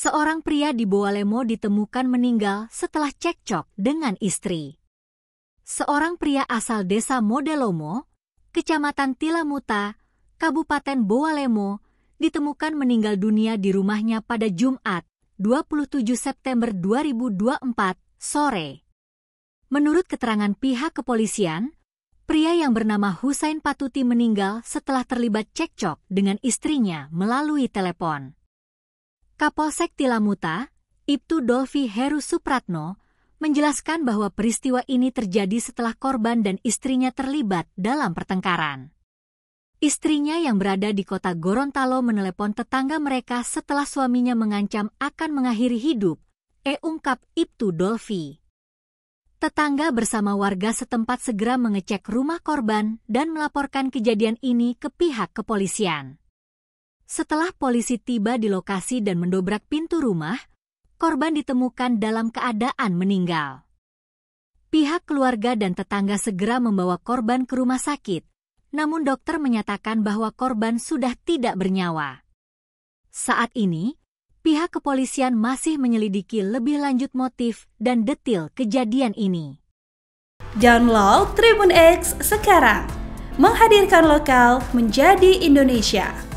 seorang pria di Boalemo ditemukan meninggal setelah cekcok dengan istri. Seorang pria asal desa Modelomo, Kecamatan Tilamuta, Kabupaten Boalemo, ditemukan meninggal dunia di rumahnya pada Jumat, 27 September 2024, sore. Menurut keterangan pihak kepolisian, pria yang bernama Husain Patuti meninggal setelah terlibat cekcok dengan istrinya melalui telepon. Kapolsek Tilamuta, Ibtu Dolfi Heru Supratno, menjelaskan bahwa peristiwa ini terjadi setelah korban dan istrinya terlibat dalam pertengkaran. Istrinya yang berada di kota Gorontalo menelepon tetangga mereka setelah suaminya mengancam akan mengakhiri hidup, e ungkap Ibtu Dolfi. Tetangga bersama warga setempat segera mengecek rumah korban dan melaporkan kejadian ini ke pihak kepolisian. Setelah polisi tiba di lokasi dan mendobrak pintu rumah, korban ditemukan dalam keadaan meninggal. Pihak keluarga dan tetangga segera membawa korban ke rumah sakit, namun dokter menyatakan bahwa korban sudah tidak bernyawa. Saat ini, pihak kepolisian masih menyelidiki lebih lanjut motif dan detil kejadian ini. Download Tribun X sekarang, menghadirkan lokal menjadi Indonesia.